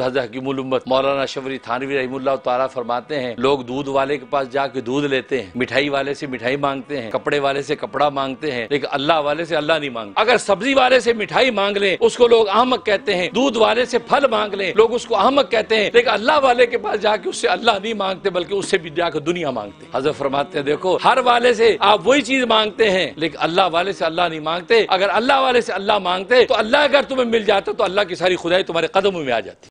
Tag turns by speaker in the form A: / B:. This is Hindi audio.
A: हज़रत हकीमुलम्मत मौलाना शबरी थानवी रहीमुल्लाह तारा फरमाते हैं, लोग दूध वाले के पास जाके दूध लेते हैं, मिठाई वाले से मिठाई मांगते हैं, कपड़े वाले से कपड़ा मांगते हैं, लेकिन अल्लाह वाले से अल्लाह नहीं मांगते। अगर सब्ज़ी वाले से मिठाई मांग लें, उसको लोग अहमक कहते हैं, दूध वाले से फल मांग लें, लोग उसको अहमक कहते हैं, लेकिन अल्लाह वाले के पास जाके उससे अल्लाह नहीं मांगते, बल्कि उससे भी जाकर दुनिया मांगते हजर हज़रत फरमाते हैं, देखो, हर वाले से आप वही चीज़ मांगते हैं, लेकिन अल्लाह वाले से अल्लाह नहीं मांगते। अगर अल्लाह वाले से अल्लाह मांगते तो अल्लाह अगर तुम्हें मिल जाता तो अल्लाह की सारी खुदाई तुम्हारे कदमों में आ जाती।